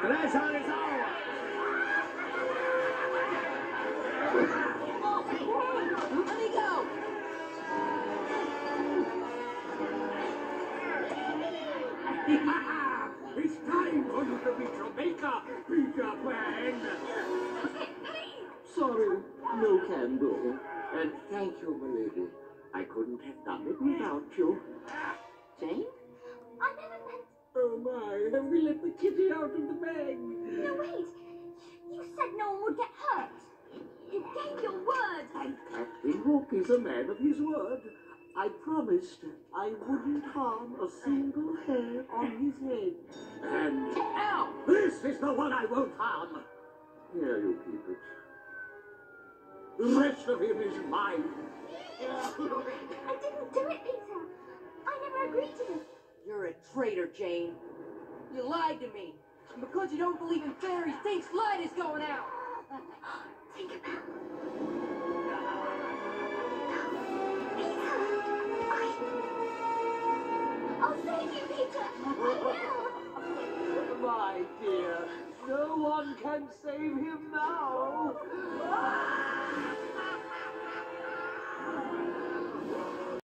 Tres it's time for you to meet your maker, Peter Pan! Sorry, no candle. And thank you, my lady. I couldn't have done it without you. My, have we let the kitty out of the bag? No, wait. You said no one would get hurt. You gave your word. And Captain Hook is a man of his word. I promised I wouldn't harm a single hair on his head. And Ow! This is the one I won't harm. here you keep it. The rest of him is mine. I didn't do it, Peter. I never agreed to this. You're a traitor, Jane. You lied to me. And because you don't believe in fairies, Tink's light is going out. Tinkerbell. Peter, I... I'll save you, Peter. I will. My dear, no one can save him now.